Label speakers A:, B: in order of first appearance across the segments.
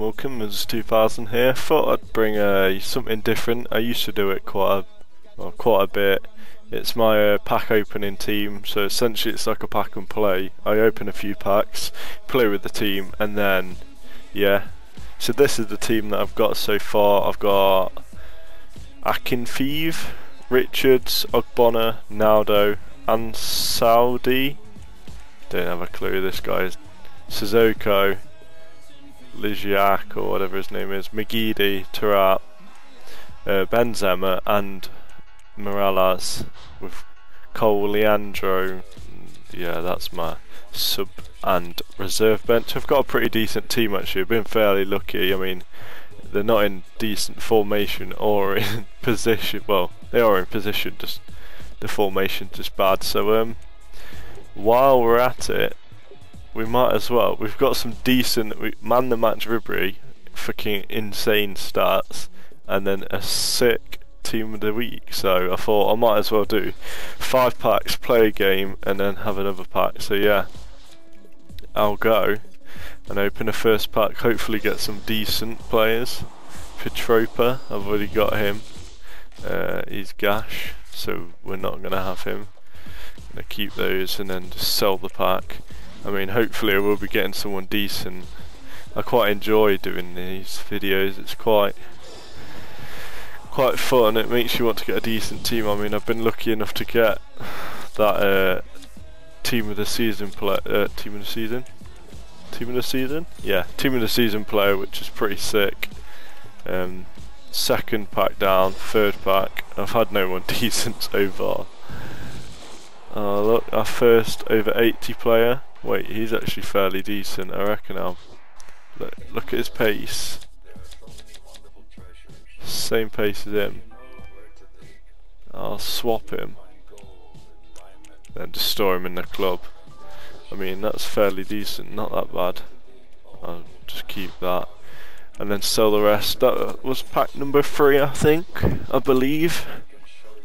A: welcome, Millsie 2000 here. Thought I'd bring uh, something different. I used to do it quite a, well, quite a bit. It's my uh, pack opening team, so essentially it's like a pack and play. I open a few packs, play with the team, and then, yeah. So this is the team that I've got so far. I've got Akinfeev, Richards, Ogbonna, Naldo, and Saudi. Don't have a clue. This guy's Sissoko, Ligiak or whatever his name is, McGeady, Taarabt, uh, Benzema and Mirallas with Cole Leandro. Yeah, that's my sub and reserve bench. I've got a pretty decent team actually. I've been fairly lucky. I mean, they're not in decent formation or in position. Well, they are in position, just the formation just bad. So um, while we're at it, we might as well. We've got some decent we, man the match Ribery, fucking insane stats, and then a sick team of the week. So I thought I might as well do five packs, play a game, and then have another pack. So yeah, I'll go and open a first pack. Hopefully get some decent players. Petropa, I've already got him. Uh, he's gash, so we're not gonna have him. Gonna keep those and then just sell the pack. I mean, hopefully I will be getting someone decent. I quite enjoy doing these videos. It's quite quite fun. It makes you want to get a decent team. I mean, I've been lucky enough to get that uh, team of the season play uh, team of the season. Team of the season? Yeah, team of the season player, which is pretty sick. Um, second pack down, third pack. I've had no one decent so far. Uh, look, our first over 80 player. Wait, he's actually fairly decent, I reckon. I'll look, look at his pace. Same pace as him. I'll swap him. Then just store him in the club. I mean, that's fairly decent, not that bad. I'll just keep that. And then sell the rest. That was pack number three, I think. I believe.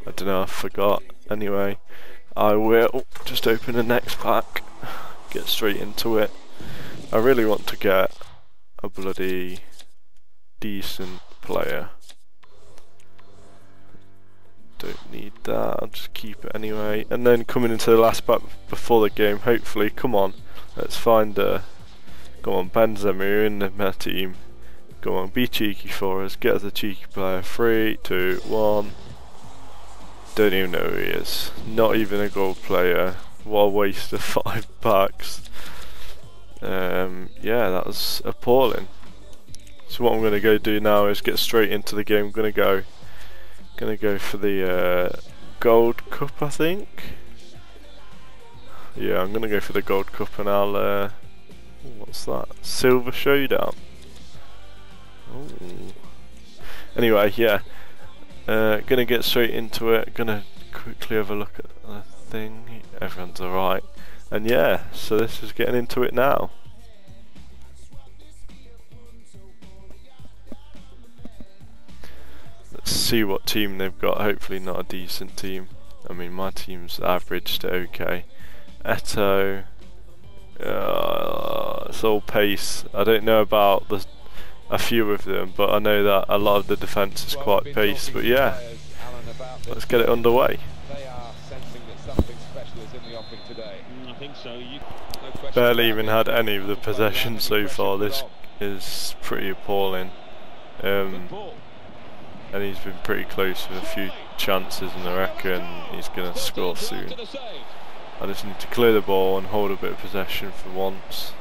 A: I don't know, I forgot. Anyway, I will just open the next pack get straight into it. I really want to get a bloody decent player. Don't need that, I'll just keep it anyway. And then coming into the last pack before the game, hopefully, come on, let's find a... Go on, Benzema, in the team. Go on, be cheeky for us, get us a cheeky player. Three, two, one. Don't even know who he is. Not even a gold player. What a waste of five packs. Um, yeah, that was appalling. So what I'm going to go do now is get straight into the game. I'm going to go, going to go for the uh, Gold Cup, I think. Yeah, I'm going to go for the Gold Cup, and I'll. Uh, what's that? Silver Showdown. Ooh. Anyway, yeah. Uh, gonna get straight into it. Gonna quickly have a look at the thing. Everyone's alright. And yeah, so this is getting into it now. Let's see what team they've got. Hopefully not a decent team. I mean, my team's average to okay. Eto'o. Uh, it's all pace. I don't know about the a few of them, but I know that a lot of the defence is quite pace. But yeah, let's get it underway. Barely even had any of the possession so far. This is pretty appalling. Um, and he's been pretty close with a few chances and I reckon he's going to score soon. I just need to clear the ball and hold a bit of possession for once.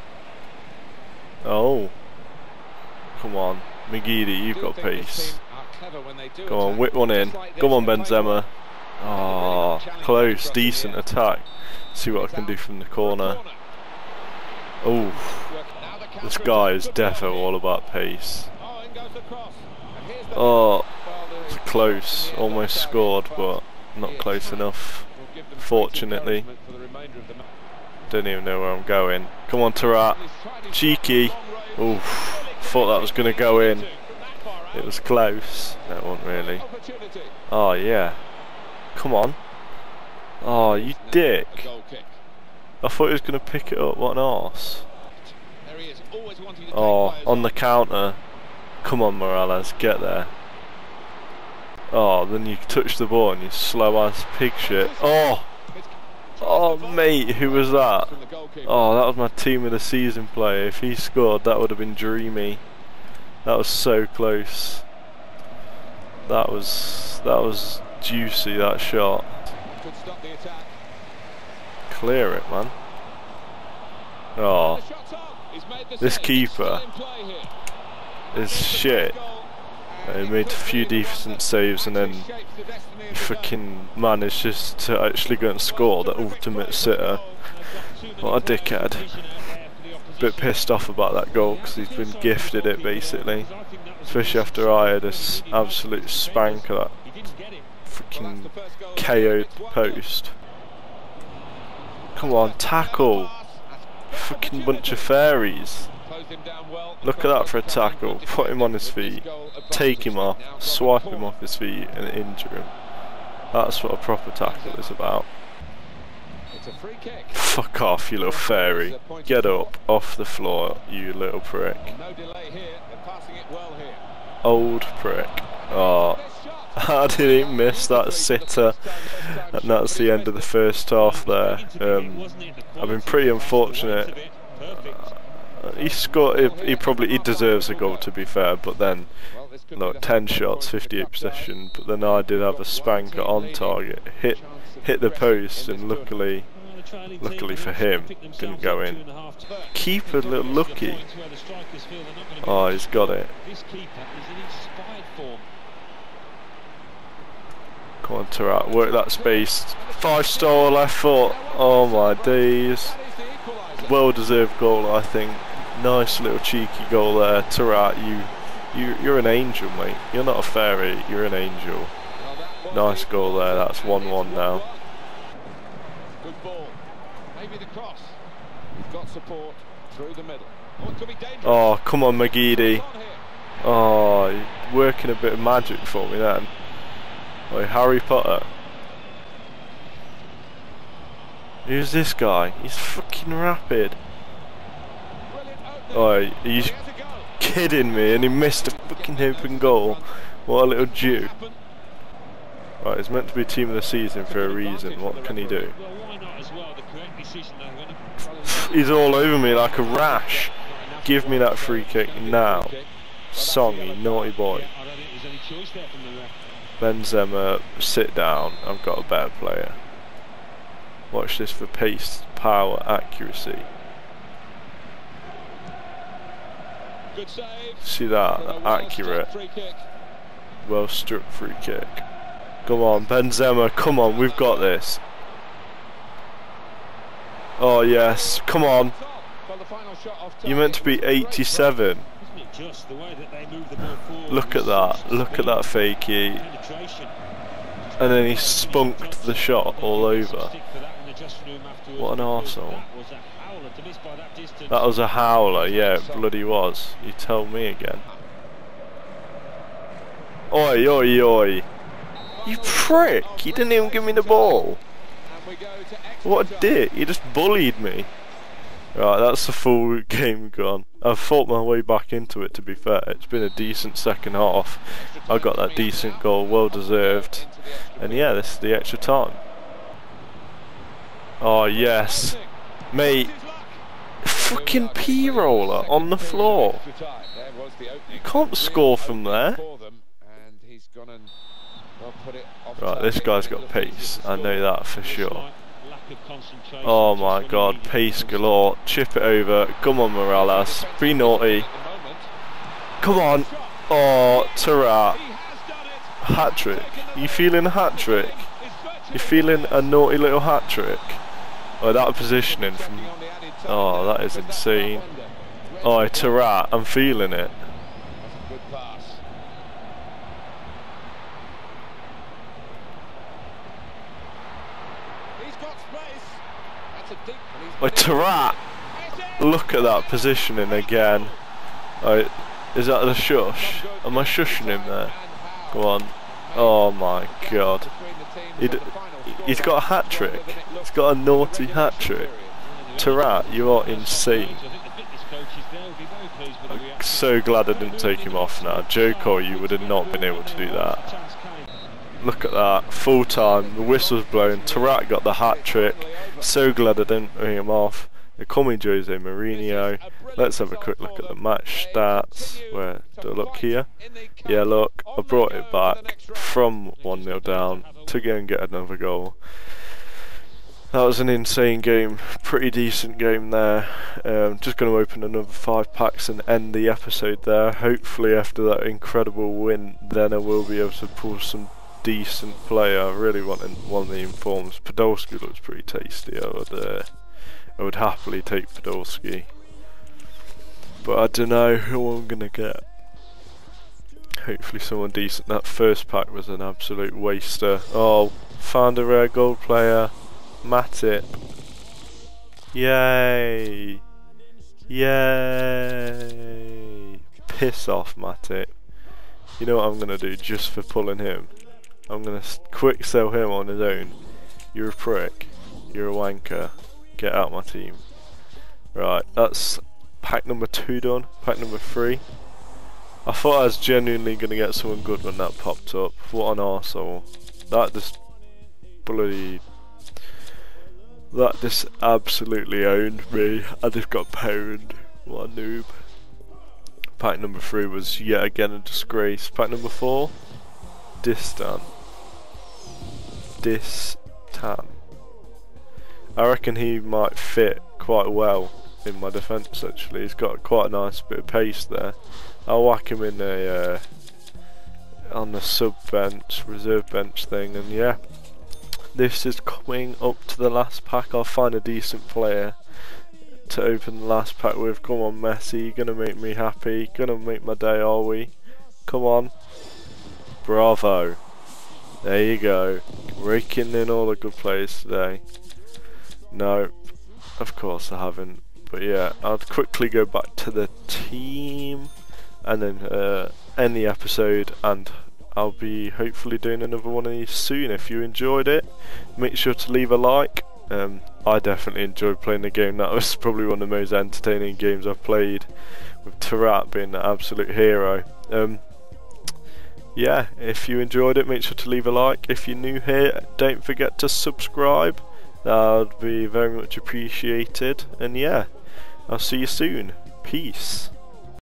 A: Oh, come on. McGeady, you've got pace. Come on, whip one in. Come on, Benzema. Oh, close, decent attack. See what I can do from the corner. Oh, this guy is defo all about pace. Oh, it's close. Almost scored, but not close enough. Fortunately. Don't even know where I'm going. Come on, Taarabt. Cheeky. Oof. Thought that was going to go in. It was close. It wasn't really. Oh, yeah. Come on. Oh, you dick. I thought he was going to pick it up. What an arse. Oh, on the counter. Come on, Mirallas, get there. Oh, then you touch the ball and you slow ass pig shit. Oh! Oh, mate, who was that? Oh, that was my team of the season player. If he scored, that would have been dreamy. That was so close. That was that was juicy. That shot. Clear it, man. Oh, this keeper is shit. He made a few decent saves and then fucking managed just to actually go and score the ultimate sitter. What a dickhead. Bit pissed off about that goal because he's been gifted it basically. Especially after I had this absolute spanker that freaking KO post. Come on, tackle! Fucking bunch of fairies. Look at that for a tackle. Put him on his feet. Take him off. Swipe him off his feet and injure him. That's what a proper tackle is about. Fuck off, you little fairy. Get up off the floor, you little prick. Old prick. Oh, how did he miss that sitter? And that's the end of the first half there. Um, I've been pretty unfortunate he scored. He, he, probably he deserves a goal to be fair, but then look, ten shots, 58 possession. But then I did have a spanker on target, hit hit the post, and luckily, luckily for him, didn't go in. Keeper, little lucky. Oh, he's got it. Come on, Taarabt, work that space. Five star left foot. Oh my days. Well deserved goal, I think. Nice little cheeky goal there. Taarabt, you, you, you're an angel, mate. You're not a fairy, you're an angel. Nice goal there, that's 1-1 now. Good ball. Maybe the cross. Got support through the middle. Oh, oh come on, McGeady. Oh, working a bit of magic for me then. Oh, Harry Potter. Who's this guy? He's fucking rapid. Oh, are you kidding me? And he missed a fucking open goal. What a little Jew. Right, it's meant to be team of the season for a reason. What can he do? He's all over me like a rash. Give me that free kick now. Songy, naughty boy. Benzema, sit down. I've got a better player. Watch this for pace, power, accuracy. See that? Accurate. Well struck free kick. Come on, Benzema, come on, we've got this. Oh yes, come on. You meant to be 87. Look at that, look at that fakey. And then he spunked the shot all over. What an arsehole. That was a howler, yeah, it bloody was. You tell me again. Oi, oi, oi. You prick! You didn't even give me the ball. What a dick, you just bullied me. Right, that's the full game gone. I've fought my way back into it to be fair. It's been a decent second half. I got that decent goal, well deserved. And yeah, this is the extra time. Oh yes. Mate, fucking P-roller on the floor. You can't score from there. Right, this guy's got pace. I know that for sure. Oh my god, pace galore. Chip it over. Come on, Mirallas. Be naughty. Come on. Oh, Taarabt. Hat trick. You feeling a hat trick? You feeling a naughty little hat trick? Oh, that positioning from Oh, that is insane. Oh, Taarabt, I'm feeling it. Oh, Taarabt! Look at that positioning again. Is that the shush? Am I shushing him there? Go on. Oh my god. He'd, he's got a hat trick. He's got a naughty hat trick. Taarabt, you are insane. I'm so glad I didn't take him off now. Joe you would have not been able to do that. Look at that, full time, the whistle's blown, Taarabt got the hat trick. So glad I didn't bring him off. They call me Jose Mourinho. Let's have a quick look at the match stats. Where do I look here? Yeah, look, I brought it back from 1-0 down to go and get another goal. That was an insane game, pretty decent game there. Um, just going to open another five packs and end the episode there. Hopefully after that incredible win, then I will be able to pull some decent player. I really wanted one of the informs. Podolski looks pretty tasty. I would, uh, I would happily take Podolski. But I don't know who I'm to get. Hopefully someone decent. That first pack was an absolute waster. Oh, found a rare gold player. Matip. Yay! Yay! Piss off, Matip. You know what I'm to do just for pulling him? I'm to quick sell him on his own. You're a prick. You're a wanker. Get out my team. Right, that's pack number two done. Pack number three. I thought I was genuinely to get someone good when that popped up. What an arsehole. That just bloody... That just absolutely owned me. I just got pwned. What a noob. Pack number three was yet again a disgrace. Pack number four, Distin. Distin. I reckon he might fit quite well in my defence actually. He's got quite a nice bit of pace there. I'll whack him in a uh, on the sub bench, reserve bench thing, and yeah, this is coming up to the last pack. I'll find a decent player to open the last pack with. Come on, Messi, you're gonna make me happy, gonna make my day, are we? Come on, bravo. There you go, raking in all the good players today. No, of course I haven't. But yeah, I'll quickly go back to the team and then uh, end the episode and I'll be hopefully doing another one of these soon. If you enjoyed it, make sure to leave a like. Um, I definitely enjoyed playing the game. That was probably one of the most entertaining games I've played, with Taarabt being an absolute hero. Um, yeah, if you enjoyed it, make sure to leave a like. If you're new here, don't forget to subscribe. That would be very much appreciated. And yeah, I'll see you soon. Peace.